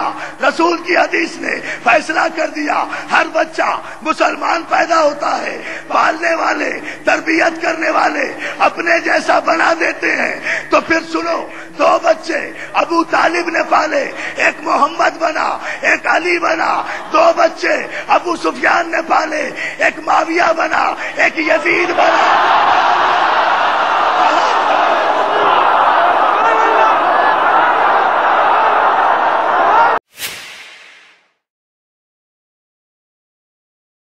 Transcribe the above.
دیا۔ رسول کی حدیث نے فیصلہ کر دیا۔ ہر بچہ مسلمان پیدا ہوتا ہے۔ پالنے والے، تربیت کرنے والے اپنے جیسا بنا دیتے ہیں۔ تو پھر سنو، دو بچے ابو طالب نے پالے۔ ایک محمد بنا، ایک علی بنا۔ دو بچے ابو سفیان نے پالے۔ ایک معاویہ بنا، ایک یزید بنا۔